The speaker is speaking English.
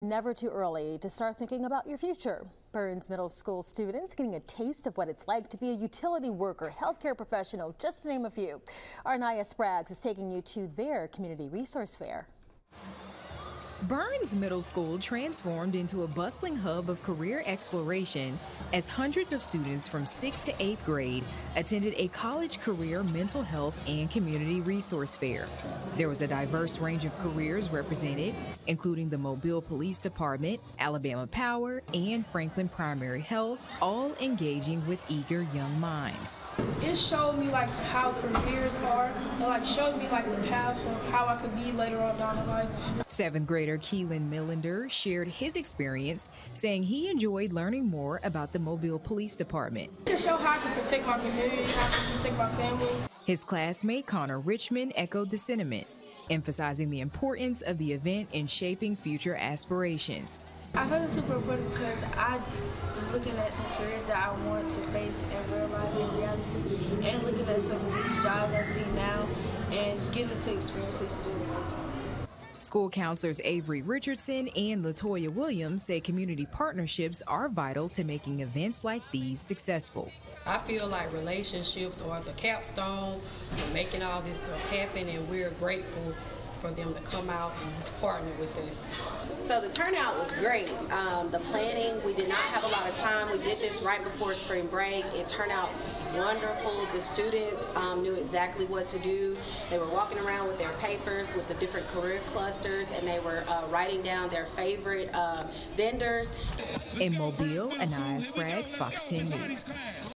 Never too early to start thinking about your future. Burns Middle School students getting a taste of what it's like to be a utility worker, healthcare professional, just to name a few. Arnaya Spraggs is taking you to their community resource fair. Burns Middle School transformed into a bustling hub of career exploration as hundreds of students from 6th to 8th grade attended a college career mental health and community resource fair. There was a diverse range of careers represented, including the Mobile Police Department, Alabama Power, and Franklin Primary Health, all engaging with eager young minds. It showed me like how careers are, and like showed me like the paths of how I could be later on down the line. Seventh grade Grader Keelan Millender shared his experience, saying he enjoyed learning more about the Mobile Police Department. To show how I can protect my community, how I can protect my family. His classmate Connor Richmond echoed the sentiment, emphasizing the importance of the event in shaping future aspirations. I feel it's super important because I'm looking at some careers that I want to face in real life, in reality, and looking at some jobs I see now and getting to experience this amazing. School counselors Avery Richardson and Latoya Williams say community partnerships are vital to making events like these successful. I feel like relationships are the capstone making all this stuff happen, and we're grateful for them to come out and partner with us. So the turnout was great. Um, the planning, we did not have a lot of time. We did this right before spring break. It turned out wonderful. The students um, knew exactly what to do. They were walking around with their papers with the different career clusters and they were uh, writing down their favorite uh, vendors. In Mobile, Anaya Spraggs, Fox 10 News.